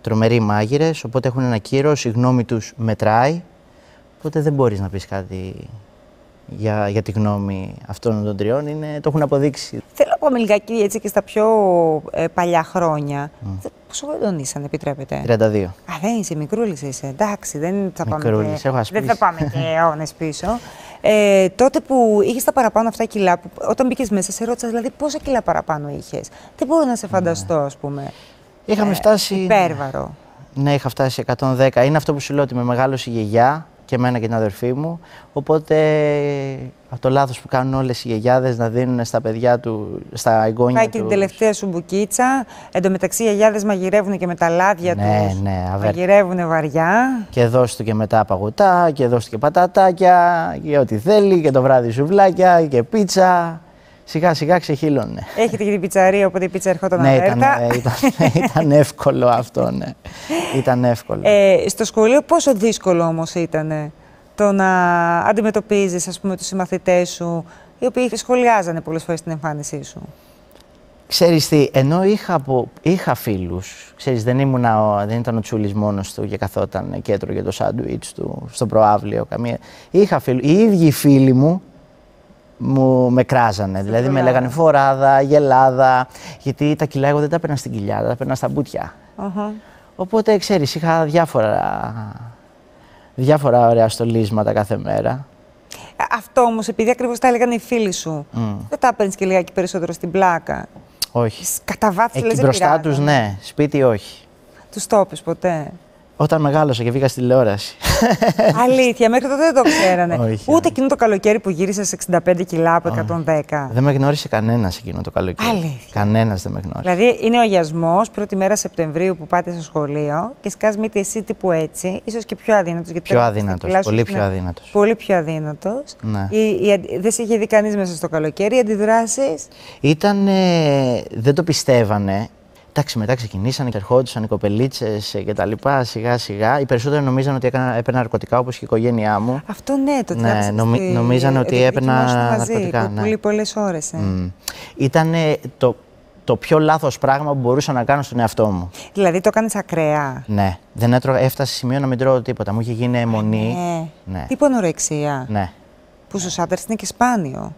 [SPEAKER 1] τρομεροί μάγειρες. Οπότε έχουν ένα κύρος, η γνώμη τους μετράει. Οπότε δεν μπορείς να πεις κάτι για, για τη γνώμη αυτών των τριών. Είναι, το έχουν αποδείξει.
[SPEAKER 3] Θέλω να πάμε λιγάκι έτσι και στα πιο ε, παλιά χρόνια. Mm. Πόσο χρόνο είσαι, αν επιτρέπετε;
[SPEAKER 1] 32. Α,
[SPEAKER 3] δεν είσαι, μικρούλης είσαι. Εντάξει, δεν θα πάμε.
[SPEAKER 1] Και, έχω
[SPEAKER 3] δεν θα πάμε και [LAUGHS] αιώνες πίσω. Ε, τότε που είχες τα παραπάνω αυτά κιλά, που, όταν μπήκες μέσα, σε ρώτησα δηλαδή πόσα κιλά παραπάνω είχες. Δεν μπορώ να σε ναι. φανταστώ, ας πούμε.
[SPEAKER 1] Είχαμε ε, φτάσει.
[SPEAKER 3] Υπέρβαρο.
[SPEAKER 1] Ναι, είχα φτάσει 110. Είναι αυτό που σου λέω ότι με μεγάλωσε η γιαγιά και εμένα και την αδερφή μου. Οπότε αυτό το λάθος που κάνουν όλες οι γιαγιάδες να δίνουν στα παιδιά του, στα εγγόνια
[SPEAKER 3] Πάει και την τελευταία σου μπουκίτσα. Εν τω μεταξύ οι γιαγιάδες μαγειρεύουν και με τα λάδια
[SPEAKER 1] ναι,
[SPEAKER 3] τους.
[SPEAKER 1] Ναι,
[SPEAKER 3] μαγειρεύουν βαριά.
[SPEAKER 1] Και δώσ' του και μετά παγωτά και δώσ' του και πατατάκια και ό,τι θέλει και το βράδυ σουβλάκια και πίτσα. Σιγά σιγά ξεχύλωνε.
[SPEAKER 3] Έχετε και την πιτσαρία, οπότε η πίτσα ερχόταν
[SPEAKER 1] ναι, ήταν, ε, [LAUGHS] ήταν, ήταν, εύκολο αυτό, ναι. Ήταν εύκολο.
[SPEAKER 3] Ε, στο σχολείο πόσο δύσκολο όμως ήταν το να αντιμετωπίζεις, ας πούμε, τους συμμαθητές σου, οι οποίοι σχολιάζανε πολλές φορές την εμφάνισή σου;
[SPEAKER 1] Ξέρεις τι, ενώ είχα, από, είχα φίλους, ξέρεις, δεν, ήμουν, δεν ήταν ο Τσούλης μόνος του και καθόταν και έτρωγε το σάντουιτς του στο προάβλιο, καμία. Είχα φίλους, οι ίδιοι φίλοι μου μου με κράζανε. δηλαδή με λέγανε φοράδα, γελάδα, γιατί τα κιλά εγώ δεν τα έπαιρνα στην κοιλιά, τα έπαιρνα στα μπουτια. Οπότε ξέρεις, είχα διάφορα, διάφορα ωραία στολίσματα κάθε μέρα.
[SPEAKER 3] Αυτό όμως, επειδή ακριβώς τα έλεγαν οι φίλοι σου, δεν τα παίρνει και λιγάκι περισσότερο στην πλάκα.
[SPEAKER 1] Όχι.
[SPEAKER 3] Κατά βάθος
[SPEAKER 1] Εκεί μπροστά τους, ναι. Σπίτι, όχι.
[SPEAKER 3] Τους το ποτέ.
[SPEAKER 1] Όταν μεγάλωσα και βγήκα στη τηλεόραση. [LAUGHS]
[SPEAKER 3] Αλήθεια, μέχρι τότε δεν το ξέρανε. Όχι, Ούτε εκείνο το καλοκαίρι που γύρισες σε 65 κιλά από 110.
[SPEAKER 1] Δεν με γνώρισε κανένας εκείνο το καλοκαίρι.
[SPEAKER 3] Αλήθεια.
[SPEAKER 1] Κανένας δεν με γνώρισε.
[SPEAKER 3] Δηλαδή είναι ο αγιασμός πρώτη μέρα Σεπτεμβρίου που πάτε στο σχολείο και σκάς μύτη εσύ τύπου έτσι, ίσως και πιο αδύνατος.
[SPEAKER 1] Πιο αδύνατος. Πολύ πιο αδύνατος.
[SPEAKER 3] Πολύ πιο αδύνατος. Ναι. δεν σε είχε δει κανείς μέσα στο καλοκαίρι, οι αντιδράσεις;
[SPEAKER 1] Ήταν. δεν το πιστεύανε. Εντάξει, μετά ξεκινήσανε και ερχόντουσαν οι κοπελίτσες και τα λοιπά σιγά σιγά. Οι περισσότεροι νομίζαν ότι έκανα, έπαιρνα ναρκωτικά όπως και η οικογένειά μου.
[SPEAKER 3] Αυτό ναι, το
[SPEAKER 1] ναι, νομι, νομίζανε ότι έπαιρνα ναρκωτικά.
[SPEAKER 3] Ναι. Πολύ πολλές ώρες. Ε. Mm.
[SPEAKER 1] Ήταν το, το πιο λάθος πράγμα που μπορούσα να κάνω στον εαυτό μου.
[SPEAKER 3] Δηλαδή το έκανε ακραία.
[SPEAKER 1] Ναι. Δεν έτρωγα, έφτασε σημείο να μην τρώω τίποτα. Μου είχε γίνει αιμονή.
[SPEAKER 3] Ναι. ναι. Τι πονορεξία.
[SPEAKER 1] Ναι.
[SPEAKER 3] Που στους άντρες είναι και σπάνιο.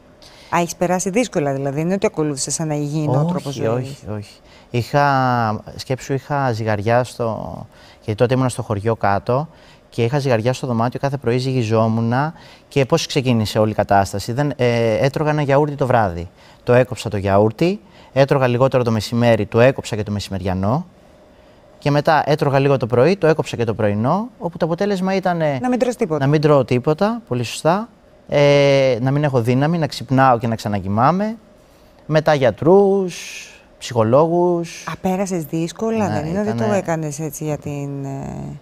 [SPEAKER 3] Α, έχεις περάσει δύσκολα δηλαδή. Είναι ότι ακολούθησες ένα υγιεινό τρόπο ζωής.
[SPEAKER 1] Όχι, όχι. Είχα, σκέψου, είχα ζυγαριά στο. Γιατί τότε ήμουν στο χωριό κάτω και είχα ζυγαριά στο δωμάτιο κάθε πρωί, ζυγιζόμουν και πώς ξεκίνησε όλη η κατάσταση. Δεν, ε, έτρωγα ένα γιαούρτι το βράδυ. Το έκοψα το γιαούρτι, έτρωγα λιγότερο το μεσημέρι, το έκοψα και το μεσημεριανό. Και μετά έτρωγα λίγο το πρωί, το έκοψα και το πρωινό, όπου το αποτέλεσμα ήταν.
[SPEAKER 3] Να μην τρώω τίποτα.
[SPEAKER 1] Να μην τρώω τίποτα, πολύ σωστά. Ε, να μην έχω δύναμη, να ξυπνάω και να ξανακοιμάμαι. Μετά γιατρούς, ψυχολόγους.
[SPEAKER 3] Απέρασες δύσκολα, ναι, δεν είναι ότι το έκανες έτσι για την. Ε,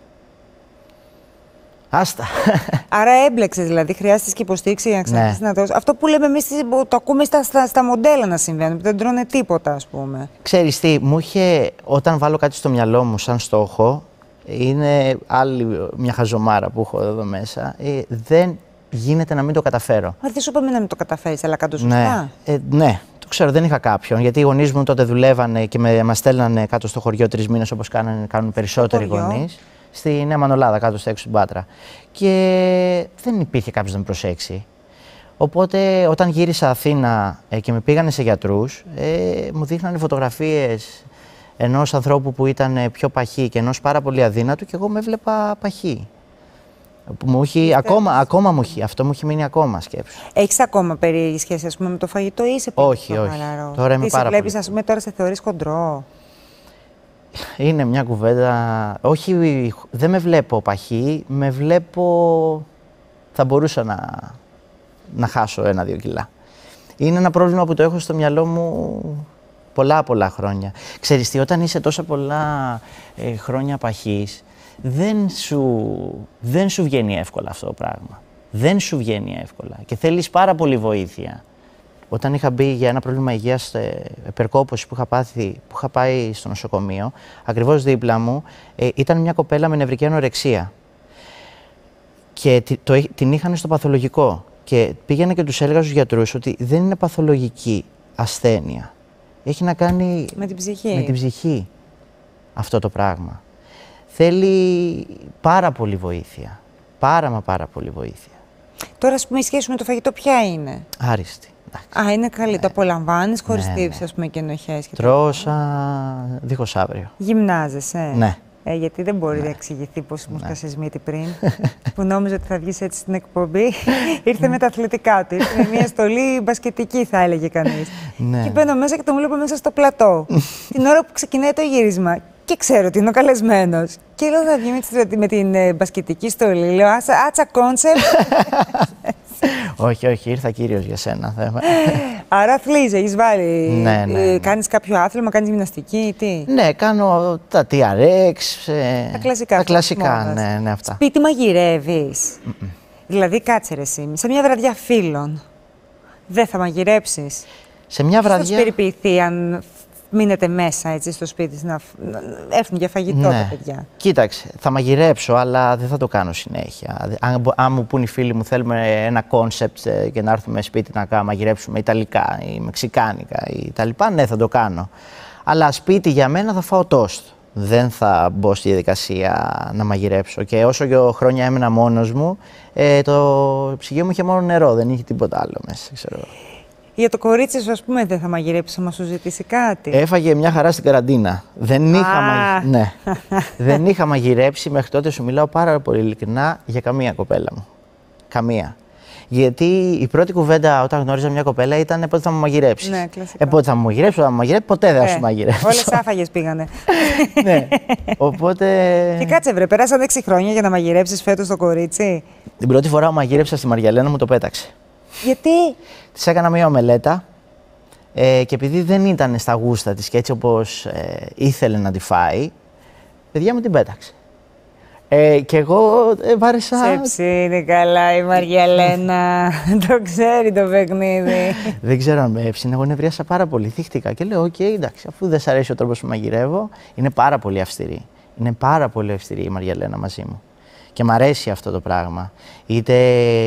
[SPEAKER 1] Άστα. [LAUGHS]
[SPEAKER 3] Άρα έμπλεξες, δηλαδή χρειάστηκε και υποστήριξη για να ξαναρχίσει ναι. να δώσει. Αυτό που λέμε εμείς το ακούμε στα, στα, στα μοντέλα να συμβαίνει, που δεν τρώνε τίποτα, ας πούμε.
[SPEAKER 1] Ξέρεις τι, μου είχε, όταν βάλω κάτι στο μυαλό μου σαν στόχο, είναι άλλη μια χαζομάρα που έχω εδώ μέσα. Ε, δεν γίνεται να μην το καταφέρω.
[SPEAKER 3] Μα δεν σου είπαμε να μην το καταφέρεις, αλλά κάτω σωστά.
[SPEAKER 1] Ναι, ε, ναι, το ξέρω, δεν είχα κάποιον. Γιατί οι γονείς μου τότε δουλεύανε και με, μας στέλνανε κάτω στο χωριό τρεις μήνες όπως κάνουν περισσότεροι γονείς. Στη Νέα Μανολάδα, κάτω στο έξω στην Πάτρα. Και δεν υπήρχε κάποιος να με προσέξει. Οπότε όταν γύρισα Αθήνα ε, και με πήγανε σε γιατρούς, ε, μου δείχνανε φωτογραφίες ενός ανθρώπου που ήταν ε, πιο παχύ και ενός πάρα πολύ αδύνατου και εγώ με έβλεπα παχύ. Μου έχει, ακόμα, ακόμα μου έχει, αυτό μου έχει μείνει ακόμα σκέψου.
[SPEAKER 3] Έχεις ακόμα περίεργη σχέση ας πούμε, με το φαγητό ή είσαι
[SPEAKER 1] Όχι, όχι. Χαλαρό; Τώρα είμαι Τι πάρα
[SPEAKER 3] βλέπεις, πολύ. πούμε, τώρα σε θεωρείς χοντρό;
[SPEAKER 1] Είναι μια κουβέντα. Όχι, δεν με βλέπω παχύ, με βλέπω. Θα μπορούσα να, να χάσω ένα-δύο κιλά. Είναι ένα πρόβλημα που το έχω στο μυαλό μου πολλά πολλά χρόνια. Ξέρεις τι, όταν είσαι τόσα πολλά ε, χρόνια παχής, δεν σου, δεν σου βγαίνει εύκολα αυτό το πράγμα. Δεν σου βγαίνει εύκολα και θέλεις πάρα πολύ βοήθεια. Όταν είχα μπει για ένα πρόβλημα υγείας, ε, περκόπωση που είχα πάθει, που είχα πάει στο νοσοκομείο, ακριβώς δίπλα μου ε, ήταν μια κοπέλα με νευρική ανορεξία. Και το, την είχαν στο παθολογικό. Και πήγαινα και τους έλεγα στους γιατρούς ότι δεν είναι παθολογική ασθένεια. Έχει να κάνει
[SPEAKER 3] με την ψυχή,
[SPEAKER 1] με την ψυχή αυτό το πράγμα. Θέλει πάρα πολύ βοήθεια. Πάρα μα πάρα πολύ βοήθεια.
[SPEAKER 3] Τώρα, ας πούμε, η σχέση με το φαγητό ποια είναι;
[SPEAKER 1] Άριστη.
[SPEAKER 3] Α, είναι καλή. Ναι. Το απολαμβάνεις χωρίς ναι, τύψη, ναι. πούμε, και ενοχές.
[SPEAKER 1] Τρώσα δίχως αύριο.
[SPEAKER 3] Γυμνάζεσαι;
[SPEAKER 1] Ναι.
[SPEAKER 3] Ε, γιατί δεν μπορεί ναι. να εξηγηθεί πώς μου ναι. μύτη πριν. [LAUGHS] που νόμιζε ότι θα βγεις έτσι στην εκπομπή. [LAUGHS] Ήρθε με τα αθλητικά του. Ήρθε με μια στολή μπασκετική, θα έλεγε κανείς. Ναι. Και μπαίνω μέσα και τον βλέπω μέσα στο πλατό. [LAUGHS] την ώρα που ξεκινάει το γύρισμα. Και ξέρω ότι είναι ο καλεσμένος. Και λέω θα βγει με την ε, μπασκετική στολή. Λέω άτσα concept. [LAUGHS]
[SPEAKER 1] όχι, όχι, ήρθα κύριος για σένα. [LAUGHS]
[SPEAKER 3] Άρα αθλείσαι, έχεις βάλει.
[SPEAKER 1] Ναι, ναι, ε, ναι.
[SPEAKER 3] Κάνεις κάποιο άθλημα, κάνεις γυμναστική, τι;
[SPEAKER 1] Ναι, κάνω τα TRX.
[SPEAKER 3] Ε, τα κλασικά.
[SPEAKER 1] Τα κλασικά, ναι, ναι, αυτά.
[SPEAKER 3] Σπίτι μαγειρεύεις. Δηλαδή, κάτσε ρε εσύ, σε μια βραδιά φίλων. Δεν θα μαγειρέψεις.
[SPEAKER 1] Σε μια βραδιά.
[SPEAKER 3] Θα περιποιηθεί αν μείνετε μέσα έτσι στο σπίτι να έρθουν για φαγητό ναι. τα παιδιά.
[SPEAKER 1] Κοίταξε, θα μαγειρέψω, αλλά δεν θα το κάνω συνέχεια. Αν, αν μου πούν οι φίλοι μου θέλουμε ένα concept ε, και να έρθουμε σπίτι να μαγειρέψουμε Ιταλικά ή Μεξικάνικα ή τα λοιπά, ναι θα το κάνω. Αλλά σπίτι για μένα θα φάω τόστ. Δεν θα μπω στη διαδικασία να μαγειρέψω. Και όσο και χρόνια έμενα μόνος μου, ε, το ψυγείο μου είχε μόνο νερό, δεν είχε τίποτα άλλο μέσα. Ξέρω.
[SPEAKER 3] Για το κορίτσι σου, ας πούμε, δεν θα μαγειρέψει να σου ζητήσει κάτι.
[SPEAKER 1] Έφαγε μια χαρά στην καραντίνα. Δεν είχα, μα... ναι. [LAUGHS] δεν είχα μαγειρέψει μέχρι τότε, σου μιλάω πάρα πολύ ειλικρινά για καμία κοπέλα μου. Καμία. Γιατί η πρώτη κουβέντα όταν γνώριζα μια κοπέλα ήταν πότε θα μου μαγειρέψεις.
[SPEAKER 3] Ναι, κλασικά.
[SPEAKER 1] Ε, πότε θα μου μαγειρέψει, θα μου μαγειρέψει, ποτέ δεν θα ε, σου μαγειρέψει.
[SPEAKER 3] Όλες άφαγες πήγανε. [LAUGHS]
[SPEAKER 1] ναι. Οπότε.
[SPEAKER 3] Και κάτσε, βρε, περάσαν 6 χρόνια για να μαγειρέψεις φέτος το κορίτσι;
[SPEAKER 1] Την πρώτη φορά που μαγειρέψα στη Μαριαλένα μου το πέταξε.
[SPEAKER 3] Γιατί;
[SPEAKER 1] Της έκανα μια ομελέτα ε, και επειδή δεν ήταν στα γούστα της και έτσι όπως ε, ήθελε να τη φάει, παιδιά μου την πέταξε. Ε, και εγώ ε, βάρεσα.
[SPEAKER 3] Σε ψήνει καλά η Μαριαλένα. [LAUGHS] το ξέρει το παιχνίδι.
[SPEAKER 1] δεν ξέρω αν με έψηνε. Εγώ νευρίασα πάρα πολύ. Θίχτηκα και λέω: OK, okay, εντάξει, αφού δεν σ' αρέσει ο τρόπος που μαγειρεύω, είναι πάρα πολύ αυστηρή. Είναι πάρα πολύ αυστηρή η Μαριαλένα μαζί μου. Και μ' αρέσει αυτό το πράγμα. Είτε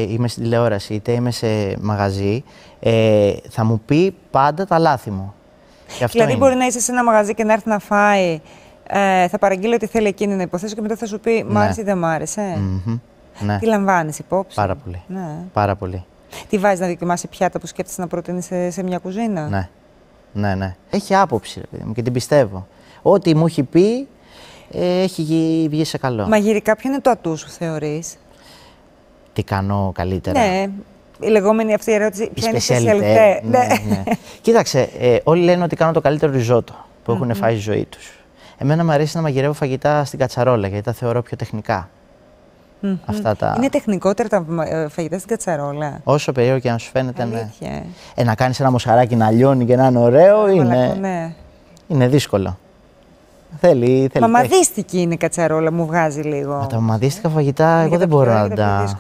[SPEAKER 1] είμαι στην τηλεόραση, είτε είμαι σε μαγαζί, ε, θα μου πει πάντα τα λάθη μου.
[SPEAKER 3] δηλαδή, μπορεί να είσαι σε ένα μαγαζί και να έρθει να φάει, ε, θα παραγγείλει ότι θέλει εκείνη να υποθέσει και μετά θα σου πει Μ' ναι. άρεσε ή δεν μ' άρεσε.
[SPEAKER 1] Mm-hmm. Ναι.
[SPEAKER 3] Τι λαμβάνεις υπόψη;
[SPEAKER 1] Πάρα πολύ. Ναι. Πάρα πολύ.
[SPEAKER 3] Τι βάζεις να δοκιμάσει πιάτα που σκέφτεσαι να προτείνεις σε, σε μια κουζίνα;
[SPEAKER 1] Ναι. Ναι, ναι. Έχει άποψη, ρε μου, και την πιστεύω. Ό,τι μου έχει πει, ε, έχει βγει σε καλό.
[SPEAKER 3] Μαγειρικά, ποιο είναι το ατού σου, θεωρείς;
[SPEAKER 1] Τι κάνω καλύτερα;
[SPEAKER 3] Ναι, η λεγόμενη αυτή ερώτηση. Ποια είναι η σπεσιαλιτέ.
[SPEAKER 1] Ναι, ναι. ναι. Κοίταξε, ε, όλοι λένε ότι κάνω το καλύτερο ριζότο που έχουν φάει στη ζωή τους. Εμένα μου αρέσει να μαγειρεύω φαγητά στην κατσαρόλα γιατί τα θεωρώ πιο τεχνικά. Αυτά τα...
[SPEAKER 3] Είναι τεχνικότερα τα ε, φαγητά στην κατσαρόλα;
[SPEAKER 1] Όσο περίεργο και αν σου φαίνεται. Ναι. Ε, να κάνεις ένα μοσχαράκι να λιώνει και να είναι ωραίο είναι,
[SPEAKER 3] ναι.
[SPEAKER 1] είναι δύσκολο. Θέλει, θέλει.
[SPEAKER 3] Μαμαδίστικη είναι η κατσαρόλα, μου βγάζει λίγο.
[SPEAKER 1] Μα τα μαμαδίστικα φαγητά, εγώ δεν μπορώ να τα.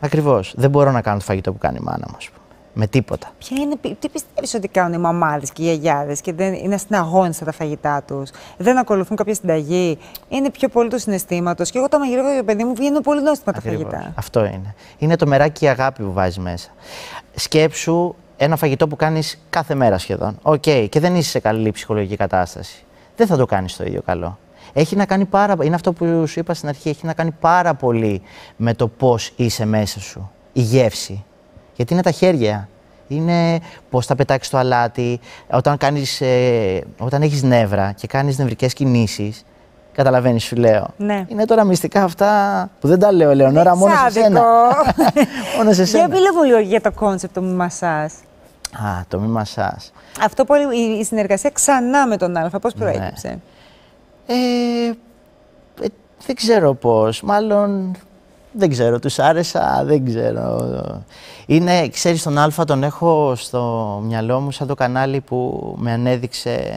[SPEAKER 1] Ακριβώς. Δεν μπορώ να κάνω το φαγητό που κάνει η μάνα μου, Με τίποτα.
[SPEAKER 3] Ποια είναι, τι πιστεύεις ότι κάνουν οι μαμάδες και οι γιαγιάδες και δεν είναι συναγώνιστα τα φαγητά τους, δεν ακολουθούν κάποια συνταγή, είναι πιο πολύ του συναισθήματος; Και εγώ το μαγειρεύω για παιδί μου βγαίνουν πολύ νόστιμα τα φαγητά.
[SPEAKER 1] Αυτό είναι. Είναι το μεράκι η αγάπη που βάζεις μέσα. Σκέψου ένα φαγητό που κάνεις κάθε μέρα σχεδόν. OK, okay, και δεν είσαι σε καλή ψυχολογική κατάσταση. Δεν θα το κάνεις το ίδιο καλό. Έχει να κάνει πάρα, είναι αυτό που σου είπα στην αρχή, έχει να κάνει πάρα πολύ με το πώς είσαι μέσα σου. Η γεύση. Γιατί είναι τα χέρια. Είναι πώς θα πετάξεις το αλάτι. Όταν, κάνεις, ε, όταν έχεις νεύρα και κάνεις νευρικές κινήσεις, Καταλαβαίνεις, σου λέω.
[SPEAKER 3] Ναι.
[SPEAKER 1] Είναι τώρα μυστικά αυτά που δεν τα λέω, Ελεονόρα, μόνο σε σένα. [LAUGHS]
[SPEAKER 3] μόνο σε σένα. Για μου λίγο για το concept του μη μασάς.
[SPEAKER 1] Α, το μη μασάς.
[SPEAKER 3] Αυτό πολύ, η συνεργασία ξανά με τον Α, πώς ναι. προέκυψε; Ναι.
[SPEAKER 1] Ε, ε, δεν ξέρω πώς. Μάλλον δεν ξέρω. Τους άρεσα, δεν ξέρω. Είναι, ξέρεις, τον Α τον έχω στο μυαλό μου σαν το κανάλι που με ανέδειξε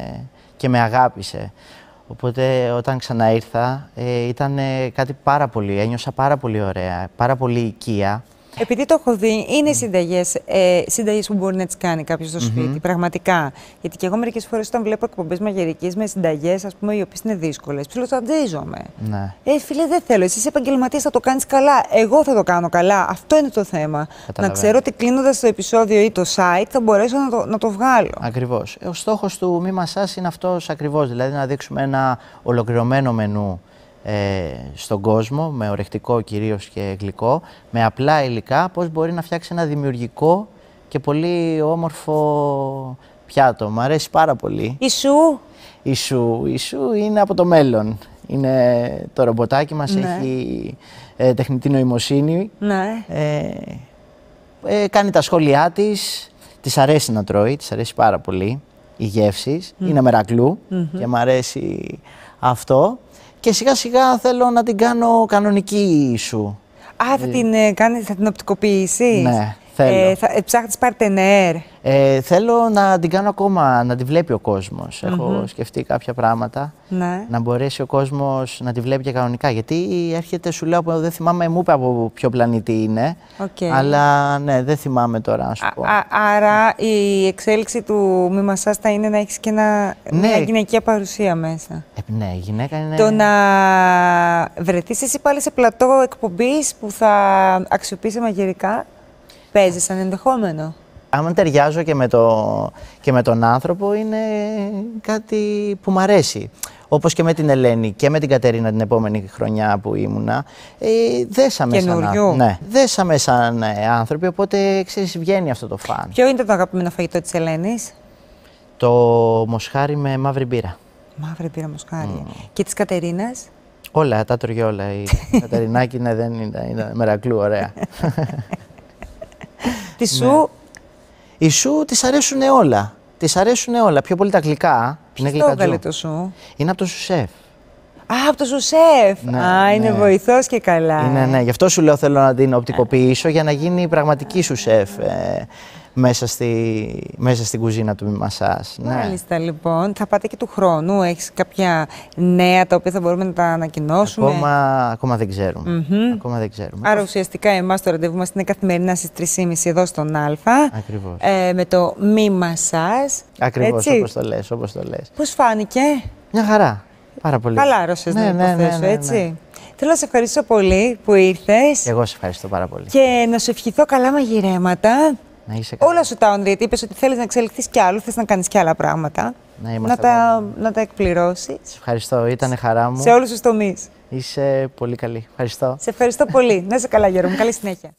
[SPEAKER 1] και με αγάπησε. Οπότε όταν ξανά ήρθα ε, ήταν κάτι πάρα πολύ, ένιωσα πάρα πολύ ωραία, πάρα πολύ οικία.
[SPEAKER 3] Επειδή το έχω δει, είναι συνταγές ε, συνταγές που μπορεί να τις κάνει κάποιος στο σπίτι, πραγματικά. Γιατί και εγώ μερικές φορές όταν βλέπω εκπομπές μαγειρικής με συνταγές, ας πούμε, οι οποίες είναι δύσκολες, ψιλοταντζίζομαι.
[SPEAKER 1] Ναι.
[SPEAKER 3] Ε, φίλε, δεν θέλω. Εσύ είσαι επαγγελματίας, θα το κάνεις καλά. Εγώ θα το κάνω καλά. Αυτό είναι το θέμα. Να ξέρω ότι κλείνοντας το επεισόδιο ή το site θα μπορέσω να το, να το βγάλω.
[SPEAKER 1] Ακριβώς. Ε, ο στόχος του Μη Μασάς είναι αυτός ακριβώς. Δηλαδή να δείξουμε ένα ολοκληρωμένο μενού ε, στον κόσμο, με ορεκτικό κυρίως και γλυκό, με απλά υλικά, πώς μπορεί να φτιάξει ένα δημιουργικό και πολύ όμορφο πιάτο. Μ' αρέσει πάρα πολύ.
[SPEAKER 3] Η σου;
[SPEAKER 1] Η σου, η σου είναι από το μέλλον. Είναι το ρομποτάκι μας, ναι. έχει ε, τεχνητή νοημοσύνη.
[SPEAKER 3] Ναι.
[SPEAKER 1] Ε, ε, κάνει τα σχόλιά της, της αρέσει να τρώει, της αρέσει πάρα πολύ οι γεύσεις. Είναι μερακλού και μου αρέσει αυτό και σιγά σιγά θέλω να την κάνω κανονική σου.
[SPEAKER 3] Α, θα ε, την, ε, κάνεις, θα την οπτικοποιήσεις;
[SPEAKER 1] Ναι, θέλω. Ε,
[SPEAKER 3] θα, ε, ψάχνεις παρτενέρ.
[SPEAKER 1] Ε, θέλω να την κάνω ακόμα, να τη βλέπει ο κόσμος. Έχω σκεφτεί κάποια πράγματα.
[SPEAKER 3] Ναι.
[SPEAKER 1] Να μπορέσει ο κόσμος να τη βλέπει και κανονικά. Γιατί έρχεται, σου λέω, δεν θυμάμαι, μου είπε από ποιο πλανήτη είναι.
[SPEAKER 3] Okay.
[SPEAKER 1] Αλλά ναι, δεν θυμάμαι τώρα, να σου πω.
[SPEAKER 3] άρα η εξέλιξη του μη μασάς θα είναι να έχεις και ένα, ναι. μια γυναικεία παρουσία μέσα.
[SPEAKER 1] Ε, ναι, η γυναίκα είναι...
[SPEAKER 3] Το να βρεθείς εσύ πάλι σε πλατό εκπομπής που θα αξιοποιήσει μαγειρικά, παίζεις σαν ενδεχόμενο;
[SPEAKER 1] Άμα ταιριάζω και με, το, και με τον άνθρωπο είναι κάτι που μου αρέσει. Όπως και με την Ελένη και με την Κατερίνα την επόμενη χρονιά που ήμουνα, ε, δέσαμε σαν, ναι, δέσαμε σαν ε, άνθρωποι, οπότε ξέρεις βγαίνει αυτό το φαν.
[SPEAKER 3] Ποιο είναι το αγαπημένο φαγητό της Ελένης;
[SPEAKER 1] Το μοσχάρι με μαύρη μπύρα.
[SPEAKER 3] Μαύρη μπύρα μοσχάρι. Και της Κατερίνας;
[SPEAKER 1] Όλα, τα τρώγει όλα. Η [LAUGHS] Κατερινάκη είναι, δεν είναι, είναι μερακλού, ωραία. [LAUGHS]
[SPEAKER 3] Τη σου ναι.
[SPEAKER 1] Η σου τη αρέσουν όλα. Τη αρέσουν όλα. Πιο πολύ τα γλυκά.
[SPEAKER 3] Ποιος το έβγαλε το σου;
[SPEAKER 1] Είναι από το σουσέφ.
[SPEAKER 3] Α, από το σουσέφ. Ναι, Α, είναι ναι. βοηθός και καλά.
[SPEAKER 1] Είναι, ναι. Γι' αυτό σου λέω θέλω να την οπτικοποιήσω για να γίνει πραγματική σουσέφ. Ε, μέσα, στη, μέσα στην κουζίνα του Μασάς.
[SPEAKER 3] Ναι. Μάλιστα, λοιπόν. Θα πάτε και του χρόνου. Έχεις κάποια νέα τα οποία θα μπορούμε να τα ανακοινώσουμε;
[SPEAKER 1] Ακόμα, ακόμα δεν ξέρουμε. Ακόμα δεν ξέρουμε.
[SPEAKER 3] Άρα ουσιαστικά εμάς το ραντεβού μας είναι καθημερινά στις 3.30 εδώ στον Α.
[SPEAKER 1] Ακριβώς.
[SPEAKER 3] Ε, με το μη μασάς.
[SPEAKER 1] Ακριβώς, Έτσι; όπως το λες, όπως το λες.
[SPEAKER 3] Πώς φάνηκε;
[SPEAKER 1] Μια χαρά. Πάρα πολύ.
[SPEAKER 3] Χαλάρωσες ναι, να ναι, υποθέσω, ναι, ναι, ναι, έτσι; Θέλω να σε ευχαριστήσω πολύ που ήρθες.
[SPEAKER 1] Εγώ σε ευχαριστώ πάρα πολύ.
[SPEAKER 3] Και να σου ευχηθώ καλά μαγειρέματα.
[SPEAKER 1] Να είσαι καλά.
[SPEAKER 3] Όλα σου τα όνειρα, γιατί είπες ότι θέλεις να εξελιχθείς κι άλλο, θες να κάνεις κι άλλα πράγματα.
[SPEAKER 1] Να,
[SPEAKER 3] να, τα, να τα εκπληρώσεις.
[SPEAKER 1] Σε ευχαριστώ, ήταν χαρά μου.
[SPEAKER 3] Σε όλους τους τομείς.
[SPEAKER 1] Είσαι πολύ καλή. Ευχαριστώ.
[SPEAKER 3] Σε ευχαριστώ πολύ. να είσαι καλά, Γιώργο. Καλή συνέχεια.